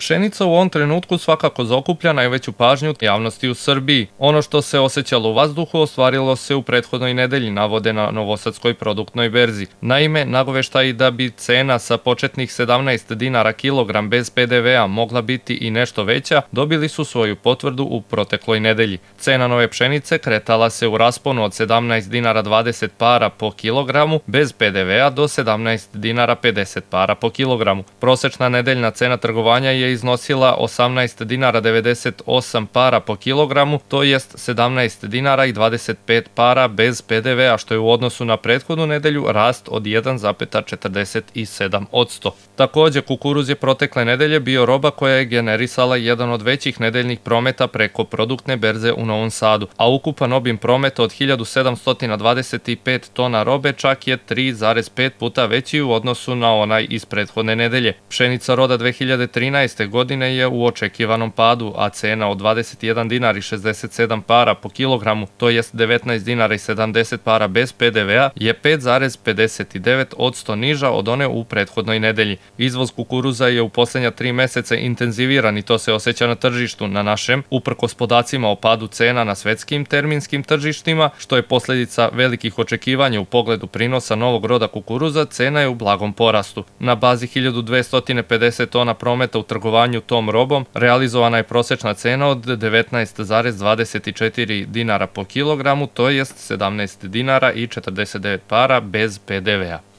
Pšenica u ovom trenutku svakako zaokuplja najveću pažnju javnosti u Srbiji. Ono što se osjećalo u vazduhu ostvarilo se u prethodnoj nedelji, navode na Novosadskoj produktnoj berzi. Naime, nagoveštaj da bi cena sa početnih 17 dinara kilogram bez PDV-a mogla biti i nešto veća, dobili su svoju potvrdu u protekloj nedelji. Cena nove pšenice kretala se u rasponu od 17 dinara 20 para po kilogramu bez PDV-a do 17 dinara 50 para po kilogramu. Prosečna nedeljna cena trgovanja je iznosila 18 dinara 98 para po kilogramu, to jest 17 dinara i 25 para bez PDV-a, što je u odnosu na prethodnu nedelju rast od 1,47 odsto. Takođe, kukuruz je protekle nedelje bio roba koja je generisala jedan od većih nedeljnih prometa preko produktne berze u Novom Sadu, a ukupan obim prometa od 1725 tona robe čak je 3,5 puta veći u odnosu na onaj iz prethodne nedelje. Pšenica roda 2013. godine je u očekivanom padu, a cena od 21 dinar i 67 para po kilogramu, to jest 19 dinara i 70 para bez PDV-a, je 5,59 od 100 niža od one u prethodnoj nedelji. Izvoz kukuruza je u poslednja tri meseca intenziviran i to se osjeća na tržištu na našem, uprkos podacima o padu cena na svetskim terminskim tržištima, što je posledica velikih očekivanja u pogledu prinosa novog roda kukuruza, cena je u blagom porastu. Na bazi 1250 tona prometa u trgovanju tom robom realizovana je prosečna cena od 19,24 dinara po kilogramu, to jest 17 dinara i 49 para bez PDV-a.